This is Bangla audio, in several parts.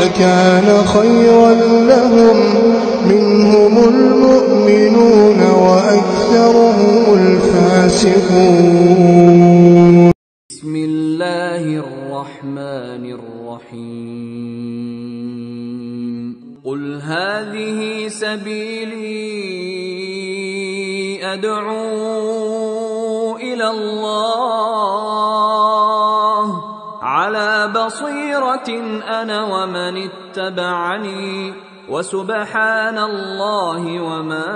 لكان خيرا لهم. منهم المؤمنون وأكثرهم الفاسقون. بسم الله الرحمن الرحيم. قل هذه سبيلي أدعو إلى الله. على بصيره انا ومن اتبعني وسبحان الله وما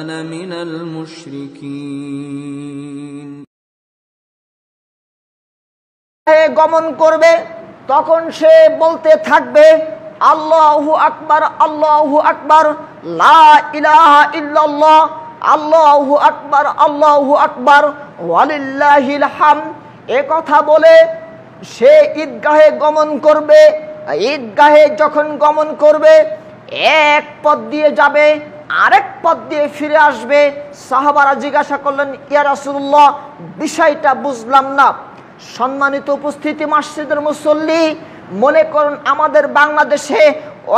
انا من المشركين এ গমন করবে তখন সে বলতে থাকবে আল্লাহু আকবার আল্লাহু আকবার লা ইলাহা ইল্লাল্লাহ আল্লাহু আকবার আল্লাহু আকবার ওয়ালিল্লাহিল হাম এ কথা বলে সে ঈদগাহে গমন করবে, ঈদগাহে যখন গমন করবে, এক পথ দিয়ে যাবে, আরেক পথ দিয়ে ফিরে আসবে। সাহাবারা জিজ্ঞাসা করলেন, ইয়া রাসূলুল্লাহ, বিষয়টা বুঝলাম না। সম্মানিত উপস্থিতি মসজিদের মুসল্লি, মনে করুন আমাদের বাংলাদেশে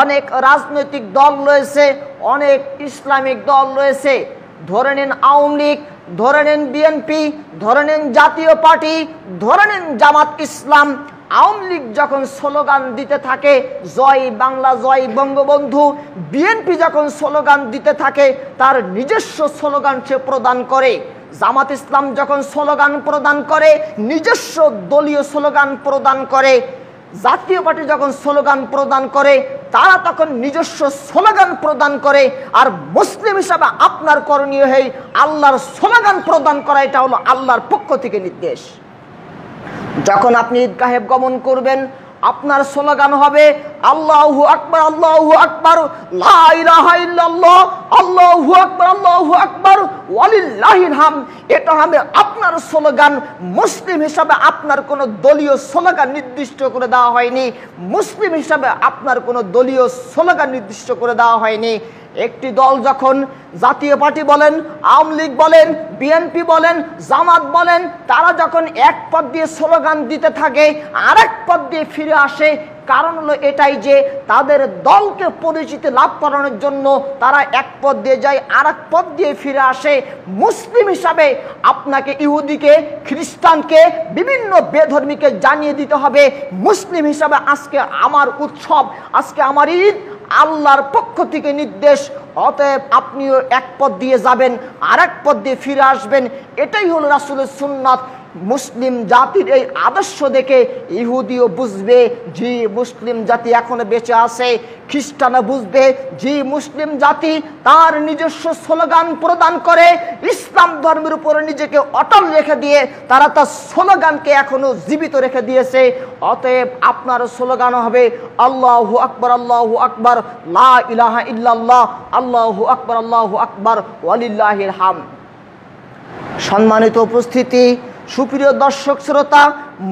অনেক রাজনৈতিক দল রয়েছে, অনেক ইসলামিক দল রয়েছে। ধরে নিন আওয়ামী লীগ ধরে নিন বিএনপি ধরে নেন জাতীয় পার্টি ধরে নেন জামাত ইসলাম, আওয়ামী লীগ যখন স্লোগান দিতে থাকে, জয় বাংলা, জয় বঙ্গবন্ধু বিএনপি যখন স্লোগান দিতে থাকে, তার নিজস্ব স্লোগান সে প্রদান করে। জামাত ইসলাম যখন স্লোগান প্রদান করে, নিজস্ব দলীয় স্লোগান প্রদান করে। জাতীয় পার্টি যখন স্লোগান প্রদান করে তারা তখন নিজস্ব স্লোগান প্রদান করে আর মুসলিম হিসাবে আপনার করণীয় হয়ে আল্লাহর স্লোগান প্রদান করা, এটা হলো আল্লাহর পক্ষ থেকে নির্দেশ। যখন আপনি ঈদগাহে গমন করবেন, আপনার স্লোগান হবে আল্লাহু আকবার আল্লাহু আকবার আল্লাহু আকবার আল্লাহু আকবার হাম। এটা হবে আপনার স্লোগান, মুসলিম হিসাবে আপনার কোনো দলীয় স্লোগান নির্দিষ্ট করে দেওয়া হয়নি। মুসলিম হিসাবে আপনার কোনো দলীয় স্লোগান নির্দিষ্ট করে দেওয়া হয়নি। একটি দল যখন জাতীয় পার্টি বলেন, আওয়ামী লীগ বলেন, বিএনপি বলেন, জামাত বলেন, তারা যখন এক পদ দিয়ে স্লোগান দিতে থাকে, আরেক পদ দিয়ে ফিরে আসে কারণ হলো এটাই যে তাদের দলকে পরিচিতি লাভ করানোর জন্য তারা এক পথ দিয়ে যায় আর এক পদ দিয়ে ফিরে আসে। মুসলিম হিসাবে আপনাকে, ইহুদিকে, খ্রিস্টানকে, বিভিন্ন বেধর্মীকে জানিয়ে দিতে হবে। মুসলিম হিসাবে আজকে আমার উৎসব, আজকে আমার ঈদ, আল্লাহর পক্ষ থেকে নির্দেশ। অতএব আপনিও এক পথ দিয়ে যাবেন আর এক পথ দিয়ে ফিরে আসবেন। এটাই হলো রাসুলের সুন্নাত। মুসলিম জাতির এই আদর্শ দেখে ইহুদিও বুঝবে যে মুসলিম জাতি এখনও বেঁচে আছে, খ্রিস্টানও বুঝবে যে মুসলিম জাতি তার নিজস্ব স্লোগান প্রদান করে, ইসলাম ধর্মের উপরে নিজেকে অটল রেখে দিয়ে তারা তার স্লোগানকে এখনও জীবিত রেখে দিয়েছে। অতএব আপনার স্লোগান হবে, আল্লাহ আকবর আল্লাহ আকবর, লা ইলাহা ইল্লাল্লাহ, আল্লাহু আকবর আল্লাহু আকবর, ওয়ালিল্লাহিল হাম। সম্মানিত উপস্থিতি সুপ্রিয় দর্শক শ্রোতা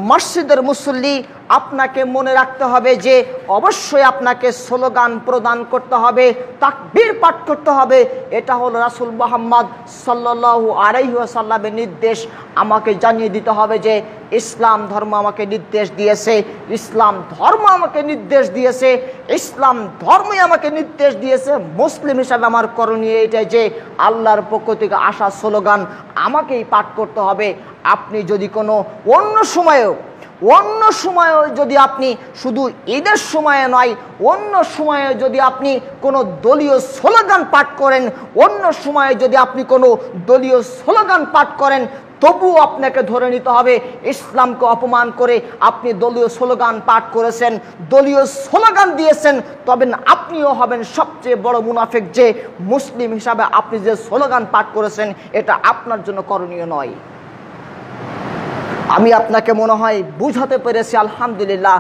মসজিদের মুসল্লি আপনাকে মনে রাখতে হবে যে অবশ্যই আপনাকে স্লোগান প্রদান করতে হবে, তাকবীর পাঠ করতে হবে। এটা হলো রাসুল মোহাম্মদ সাল্লাল্লাহু আলাইহি ওয়াসাল্লামের নির্দেশ। আমাকে জানিয়ে দিতে হবে যে ইসলাম ধর্ম আমাকে নির্দেশ দিয়েছে, ইসলাম ধর্ম আমাকে নির্দেশ দিয়েছে, ইসলাম ধর্মই আমাকে নির্দেশ দিয়েছে। মুসলিম হিসাবে আমার করণীয় এটাই যে আল্লাহর পক্ষ থেকে আসা স্লোগান আমাকেই পাঠ করতে হবে। আপনি যদি কোনো অন্য সময়েও অন্য সময়েও যদি আপনি শুধু ঈদের সময়ে নয়, অন্য সময়ে যদি আপনি কোনো দলীয় স্লোগান পাঠ করেন, অন্য সময়ে যদি আপনি কোনো দলীয় স্লোগান পাঠ করেন, তবুও আপনাকে ধরে নিতে হবে, ইসলামকে অপমান করে আপনি দলীয় স্লোগান পাঠ করেছেন, দলীয় স্লোগান দিয়েছেন, তবে আপনিও হবেন সবচেয়ে বড় মুনাফেক যে মুসলিম হিসাবে আপনি যে স্লোগান পাঠ করেছেন, এটা আপনার জন্য করণীয় নয়। আমি আপনাকে মনে হয় বুঝাতে পেরেছি আলহামদুলিল্লাহ।